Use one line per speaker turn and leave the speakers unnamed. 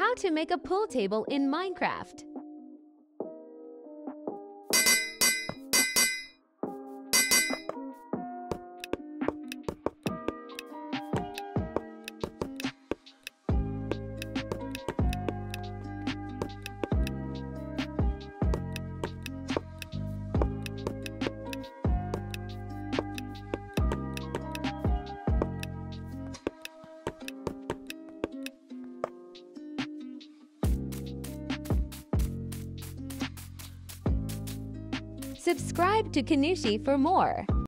How to make a pool table in Minecraft. Subscribe to Kanushi for more.